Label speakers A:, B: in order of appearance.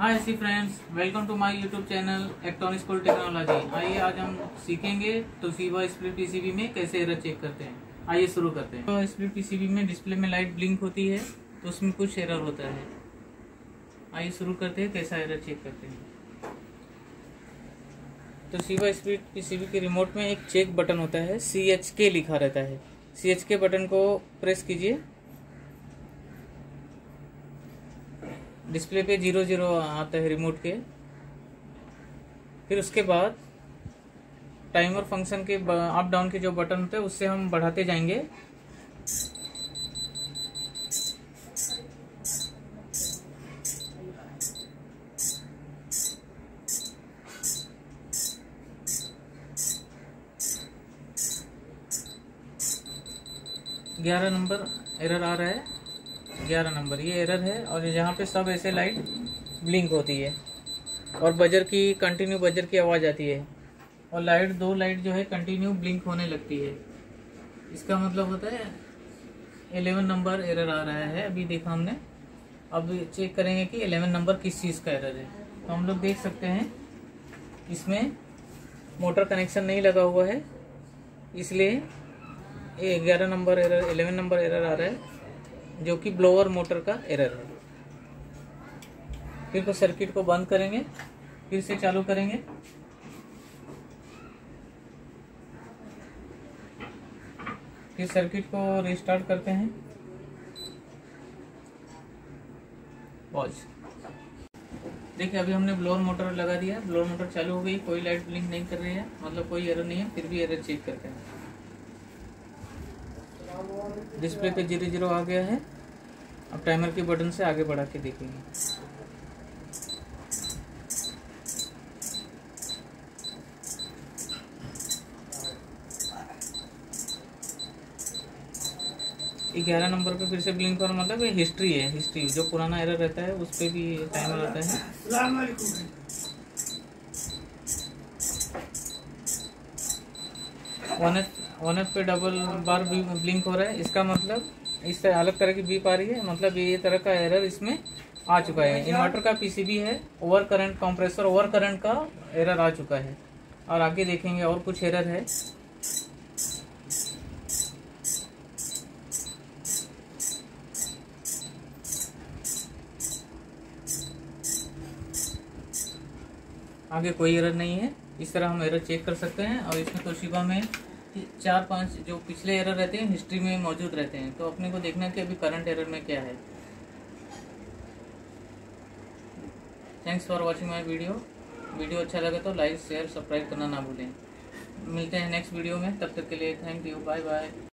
A: Hi C friends welcome to my YouTube channel electronic school technology आइए, आज हम सीखेंगे तोशिबा स्प्लिट पीसीबी में कैसे एरर चेक करते हैं। आइए शुरू करते हैं। तो स्प्लिट पीसीबी में डिस्प्ले में लाइट ब्लिंक होती है तो उसमें कुछ एरर होता है। आइए शुरू करते हैं, कैसा एरर चेक करते हैं। तो सीवा स्प्लिट पीसीबी के रिमोट में एक चेक बटन होता है सी लिखा रहता है। सी बटन को प्रेस कीजिए। डिस्प्ले पे ज़ीरो ज़ीरो आता है रिमोट के। फिर उसके बाद टाइमर फ़ंक्शन के अप डाउन के जो बटन होते हैं, उससे हम बढ़ाते जाएँगे। ग्यारह नंबर एरर आ रहा है। ग्यारह नंबर, ये एरर है और यहाँ पे सब ऐसे लाइट ब्लिंक होती है। और बजर की कंटिन्यू बजर की आवाज़ आती है। और लाइट दो लाइट जो है कंटिन्यू ब्लिंक होने लगती है। इसका मतलब होता है एलेवन नंबर एरर आ रहा है, अभी देखा हमने। अब चेक करेंगे कि एलेवन नंबर किस चीज़ का एरर है। तो हम लोग देख सकते हैं, इसमें मोटर कनेक्शन नहीं लगा हुआ है, इसलिए ग्यारह number error eleven number error आ रहा है। जो कि ब्लोअर मोटर का एरर है। फिर तो सर्किट को बंद करेंगे, फिर से चालू करेंगे। फिर सर्किट को रिस्टार्ट करते हैं। देखिए, अभी हमने ब्लोअर मोटर लगा दिया। ब्लोअर मोटर चालू हो गई, कोई लाइट ब्लिंक नहीं कर रही है। मतलब कोई एरर नहीं है, फिर भी एरर चेक करते हैं। डिस्प्ले पे ज़ीरो ज़ीरो आ गया है। अब टाइमर के बटन से आगे बढ़ा के देखेंगे। ग्यारह नंबर पे फिर से ब्लिंक और मतलब हिस्ट्री है, हिस्ट्री। जो पुराना एरर रहता है, उस पर भी टाइमर आता है। वन एफ़ एफ़ पे डबल बार भी ब्लिंक हो रहा है। इसका मतलब इस तरह अलग तरह की बीप आ रही है। मतलब ये तरह का एरर इसमें आ चुका है। इन्वर्टर का पीसीबी है। Over current compressor over current का एरर आ चुका है। और आगे देखेंगे, और कुछ एरर है। आगे कोई एरर नहीं है। इस तरह हम एरर चेक कर सकते हैं। और इसमें तोशिबा में चार पाँच जो पिछले एरर रहते हैं हिस्ट्री में मौजूद रहते हैं। तो अपने को देखना कि अभी करंट एरर में क्या है। Thanks for watching my video video अच्छा लगे तो लाइक शेयर सब्सक्राइब करना ना भूलें। मिलते हैं नेक्स्ट वीडियो में। तब तक के लिए थैंक यू बाय बाय